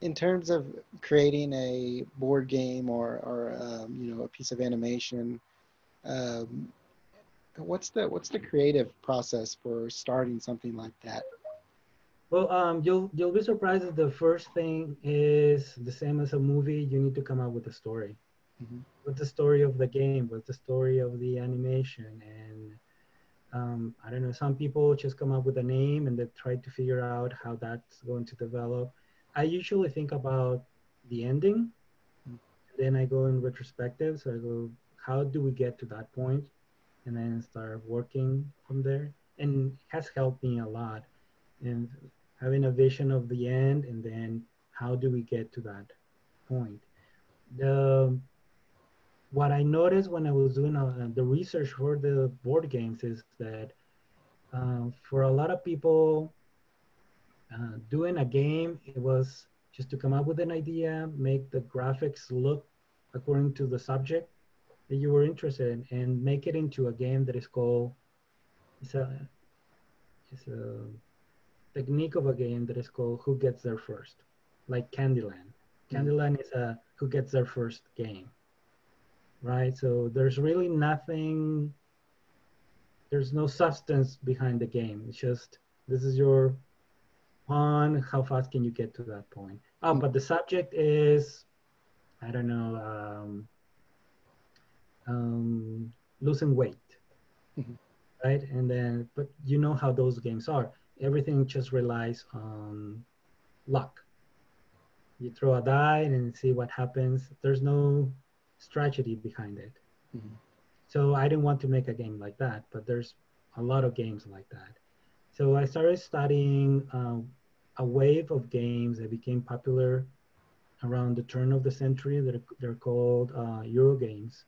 in terms of creating a board game or, or um, you know, a piece of animation, um, what's the what's the creative process for starting something like that? Well, um, you'll you'll be surprised that the first thing is the same as a movie. You need to come up with a story. Mm-hmm. What's the story of the game? What's the story of the animation? And um, I don't know. Some people just come up with a name and they try to figure out how that's going to develop. I usually think about the ending, then I go in retrospective. So I go, how do we get to that point? And then start working from there. And it has helped me a lot. And having a vision of the end and then how do we get to that point the what i noticed when i was doing uh, the research for the board games is that uh, for a lot of people uh, doing a game it was just to come up with an idea make the graphics look according to the subject that you were interested in and make it into a game that is called it's a it's a technique of a game that is called Who Gets There First, like Candyland. Mm-hmm. Candyland is a Who Gets There First game, right? So there's really nothing, there's no substance behind the game. It's just this is your pawn. How fast can you get to that point? Oh, but the subject is, I don't know, um, um, losing weight, mm-hmm. right? And then, but you know how those games are everything just relies on luck. You throw a die and see what happens. There's no strategy behind it. Mm-hmm. So I didn't want to make a game like that, but there's a lot of games like that. So I started studying uh, a wave of games that became popular around the turn of the century. That they're called uh, Euro games.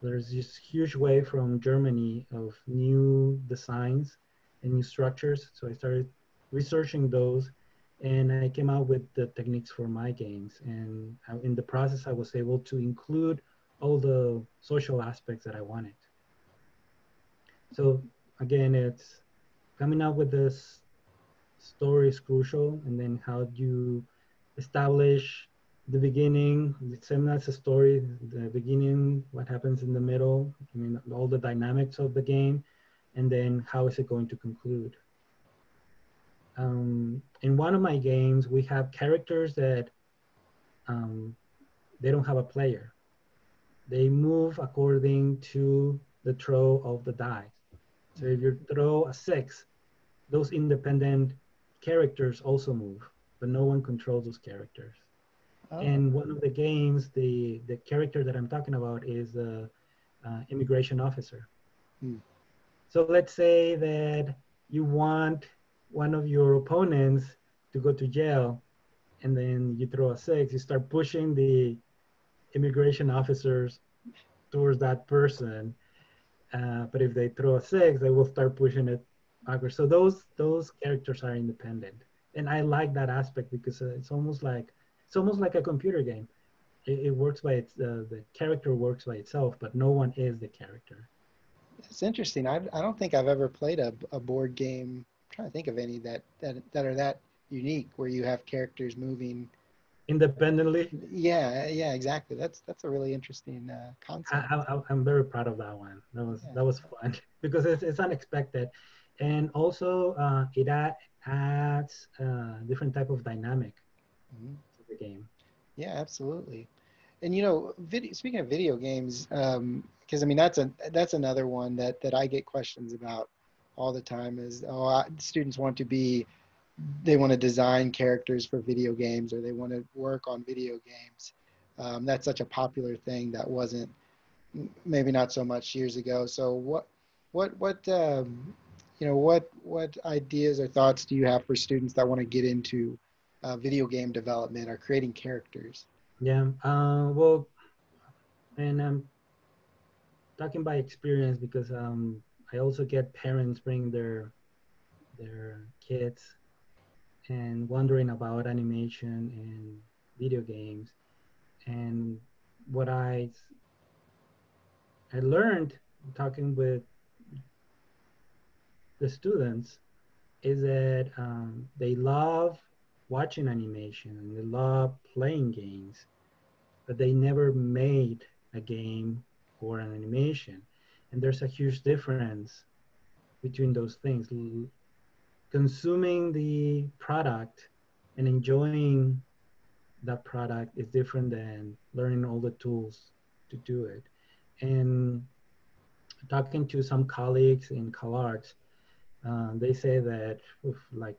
There's this huge wave from Germany of new designs and new structures. So I started researching those and I came out with the techniques for my games. And in the process, I was able to include all the social aspects that I wanted. So again, it's coming up with this story is crucial. And then how do you establish the beginning, as a story, the beginning, what happens in the middle, I mean, all the dynamics of the game, and then how is it going to conclude? Um, in one of my games, we have characters that um, they don't have a player. They move according to the throw of the die. So if you throw a six, those independent characters also move, but no one controls those characters. Oh. And one of the games, the, the character that I'm talking about is the uh, immigration officer. Hmm. So let's say that you want one of your opponents to go to jail and then you throw a six, you start pushing the immigration officers towards that person. Uh, but if they throw a six, they will start pushing it backwards. So those those characters are independent, and I like that aspect because it's almost like it's almost like a computer game. It, it works by its uh, the character works by itself, but no one is the character. It's interesting. I, I don't think I've ever played a, a board game. I'm trying to think of any that, that that are that unique where you have characters moving independently. Yeah, yeah, exactly. That's that's a really interesting uh, concept. I, am very proud of that one. That was yeah. that was fun because it's, it's unexpected, and also uh, it adds a uh, different type of dynamic mm-hmm. to the game. Yeah, absolutely. And you know, video, speaking of video games, um, because I mean that's a that's another one that that I get questions about all the time. Is oh, I, students want to be, they want to design characters for video games or they want to work on video games. Um, that's such a popular thing that wasn't maybe not so much years ago. So what what what um, you know what what ideas or thoughts do you have for students that want to get into uh, video game development or creating characters? Yeah, uh, well, and I'm talking by experience because um, I also get parents bring their their kids and wondering about animation and video games and what I I learned talking with the students is that um, they love watching animation and they love playing games, but they never made a game or an animation. And there's a huge difference between those things. Consuming the product and enjoying that product is different than learning all the tools to do it. And talking to some colleagues in CalArts, uh, they say that oof, like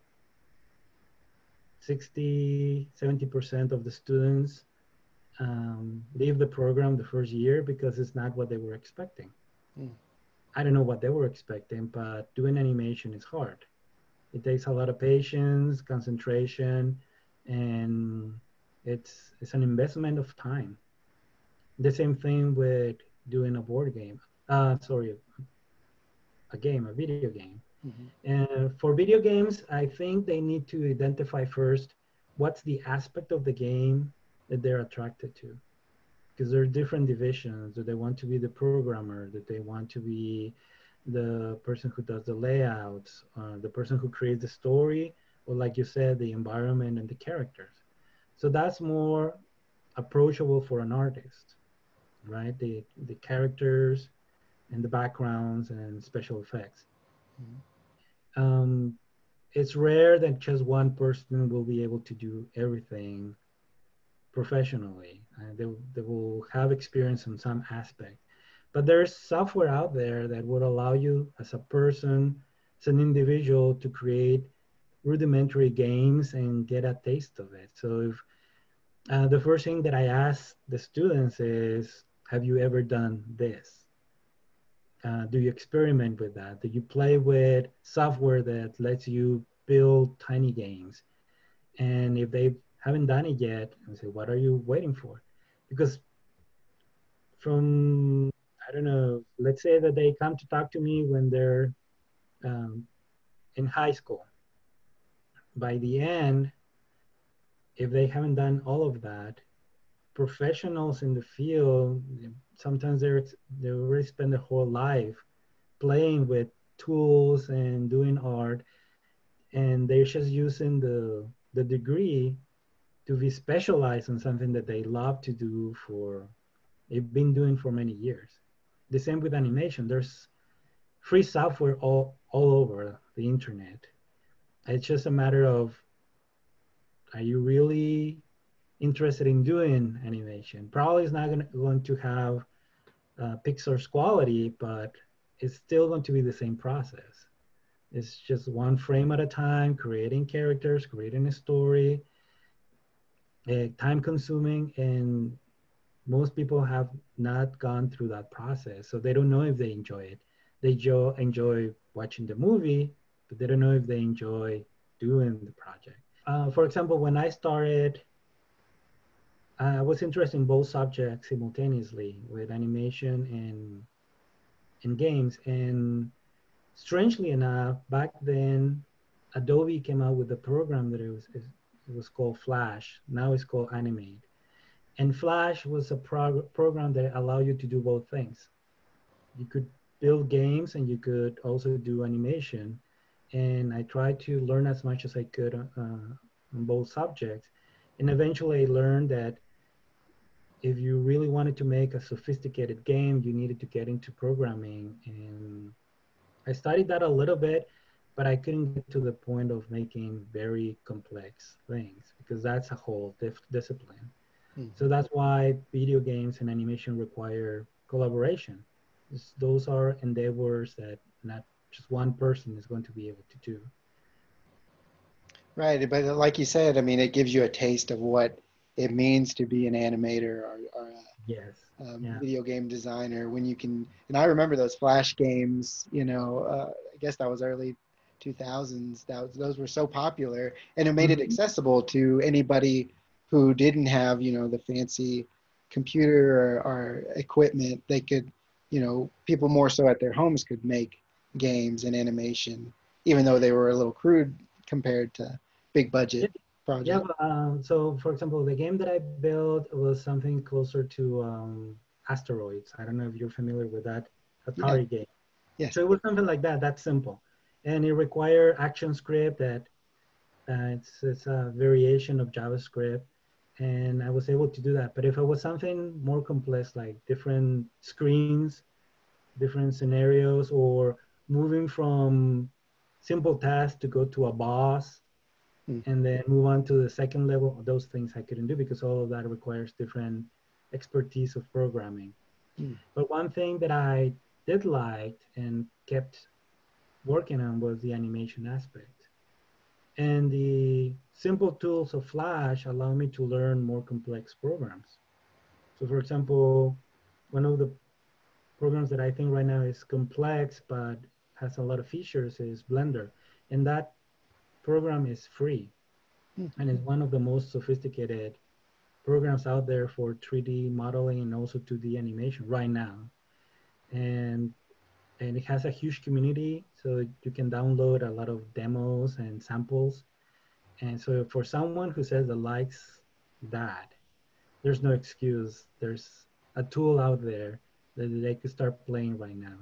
60, 70% of the students um, leave the program the first year because it's not what they were expecting. Mm. I don't know what they were expecting, but doing animation is hard. It takes a lot of patience, concentration, and it's it's an investment of time. The same thing with doing a board game. Uh, sorry, a game, a video game. Mm-hmm. And for video games, I think they need to identify first what's the aspect of the game that they're attracted to. Because there are different divisions. Do they want to be the programmer? Do they want to be the person who does the layouts? Uh, the person who creates the story? Or like you said, the environment and the characters. So that's more approachable for an artist, right? The, the characters and the backgrounds and special effects. Mm-hmm. Um, it's rare that just one person will be able to do everything professionally. Uh, they, they will have experience in some aspect. But there's software out there that would allow you as a person, as an individual, to create rudimentary games and get a taste of it. So if uh, the first thing that I ask the students is, have you ever done this? Uh, do you experiment with that? Do you play with software that lets you build tiny games? And if they haven't done it yet, I say, what are you waiting for? Because from, I don't know, let's say that they come to talk to me when they're um, in high school. By the end, if they haven't done all of that, professionals in the field, sometimes they're, they already spend their whole life playing with tools and doing art, and they're just using the, the degree to be specialized in something that they love to do for, they've been doing for many years. The same with animation. There's free software all, all over the internet. It's just a matter of are you really interested in doing animation? Probably it's not gonna, going to have uh, Pixar's quality, but it's still going to be the same process. It's just one frame at a time, creating characters, creating a story, uh, time consuming, and most people have not gone through that process. So they don't know if they enjoy it. They jo- enjoy watching the movie, but they don't know if they enjoy doing the project uh, for example, when I started, I was interested in both subjects simultaneously with animation and and games. And strangely enough, back then, Adobe came out with a program that it was it was called Flash. Now it's called Animate. And Flash was a prog- program that allowed you to do both things. You could build games and you could also do animation and I tried to learn as much as I could uh, on both subjects. And eventually I learned that if you really wanted to make a sophisticated game, you needed to get into programming. And I studied that a little bit, but I couldn't get to the point of making very complex things because that's a whole discipline. Hmm. So that's why video games and animation require collaboration. those are endeavors that not just one person is going to be able to do. Right, but like you said, I mean, it gives you a taste of what it means to be an animator or, or a, yes. Um, yeah. video game designer when you can. And I remember those Flash games. You know, uh, I guess that was early 2000s. That was, those were so popular, and it made mm-hmm. it accessible to anybody who didn't have you know the fancy computer or, or equipment. They could, you know, people more so at their homes could make games and animation, even though they were a little crude compared to big budget projects. Yeah, um, so for example, the game that I built was something closer to um, Asteroids. I don't know if you're familiar with that Atari yeah. game. Yes. So it was something like that, that simple. And it required ActionScript that Uh, it's, it's a variation of JavaScript and I was able to do that. But if it was something more complex, like different screens, different scenarios, or moving from simple tasks to go to a boss, mm. and then move on to the second level, those things I couldn't do because all of that requires different expertise of programming. Mm. But one thing that I did like and kept working on was the animation aspect. And the simple tools of Flash allow me to learn more complex programs. So for example, one of the programs that I think right now is complex but has a lot of features is Blender. And that program is free. Mm. And it's one of the most sophisticated programs out there for 3D modeling and also 2D animation right now. And and it has a huge community so you can download a lot of demos and samples. And so for someone who says that likes that there's no excuse. There's a tool out there that they could start playing right now